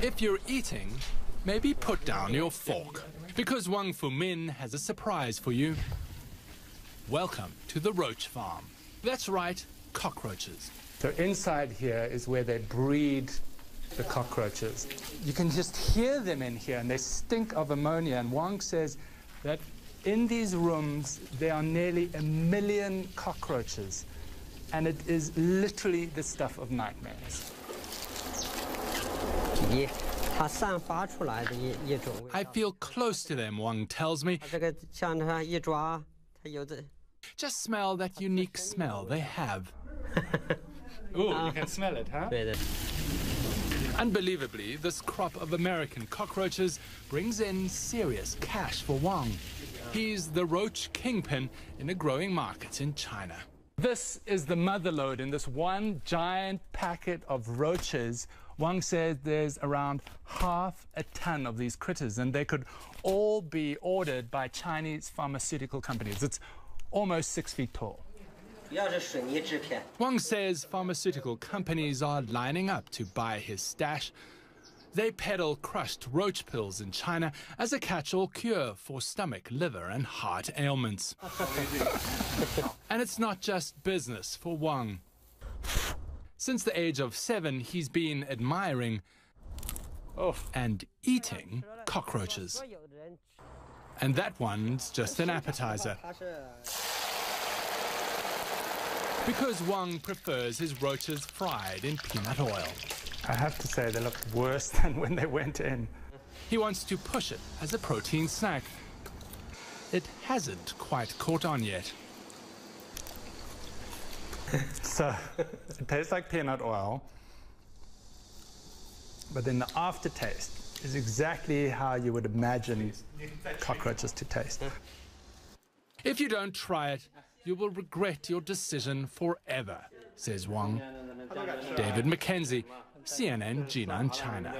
If you're eating, maybe put down your fork, because Wang Fu Min has a surprise for you. Welcome to the roach farm. That's right, cockroaches. So inside here is where they breed the cockroaches. You can just hear them in here and they stink of ammonia. And Wang says that in these rooms there are nearly a million cockroaches. And it is literally the stuff of nightmares. I feel close to them, Wang tells me. Just smell that unique smell they have. Ooh, you can smell it, huh? Unbelievably, this crop of American cockroaches brings in serious cash for Wang. He's the roach kingpin in a growing market in China. This is the mother lode in this one giant packet of roaches Wang says there's around half a ton of these critters, and they could all be ordered by Chinese pharmaceutical companies. It's almost six feet tall. Wang says pharmaceutical companies are lining up to buy his stash. They peddle crushed roach pills in China as a catch all cure for stomach, liver, and heart ailments. and it's not just business for Wang. Since the age of seven, he's been admiring oh. and eating cockroaches. And that one's just an appetizer. Because Wang prefers his roaches fried in peanut oil. I have to say, they look worse than when they went in. He wants to push it as a protein snack. It hasn't quite caught on yet. So it tastes like peanut oil, but then the aftertaste is exactly how you would imagine cockroaches to taste. If you don't try it, you will regret your decision forever, says Wang. David McKenzie, CNN, Jinan, China.